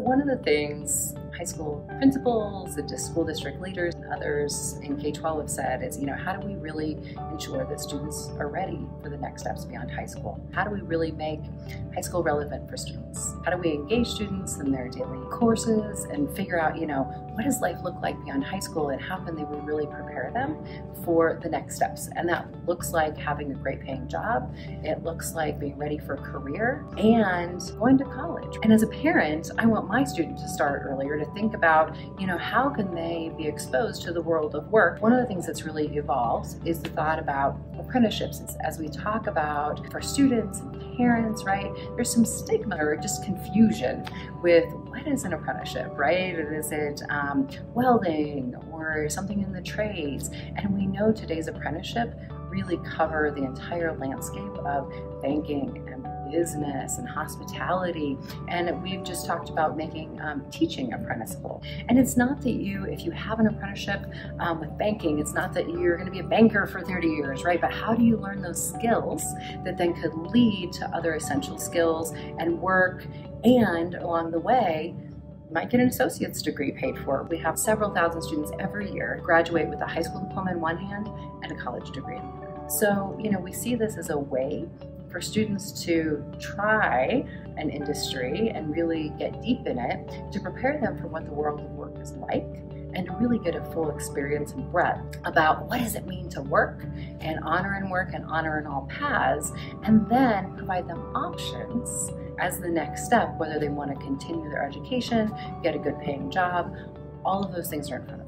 one of the things high school principals and school district leaders and others in K-12 have said is, you know, how do we really ensure that students are ready for the next steps beyond high school? How do we really make high school relevant for students? How do we engage students in their daily courses and figure out, you know, what does life look like beyond high school and how can they really prepare them for the next steps? And that looks like having a great paying job. It looks like being ready for a career and going to college. And as a parent, I want my student to start earlier to think about, you know, how can they be exposed to the world of work? One of the things that's really evolved is the thought about apprenticeships. As we talk about for students and parents, right, there's some stigma or just confusion with what is an apprenticeship, right? Is it um, welding or something in the trades? And we know today's apprenticeship really cover the entire landscape of banking and business and hospitality. And we've just talked about making um, teaching apprenticeable. And it's not that you, if you have an apprenticeship um, with banking, it's not that you're going to be a banker for 30 years, right? But how do you learn those skills that then could lead to other essential skills and work and along the way, might get an associate's degree paid for. We have several thousand students every year graduate with a high school diploma in one hand and a college degree in the other. So, you know, we see this as a way for students to try an industry and really get deep in it to prepare them for what the world of work is like and to really get a full experience and breadth about what does it mean to work and honor and work and honor in all paths and then provide them options as the next step whether they want to continue their education get a good paying job all of those things are in front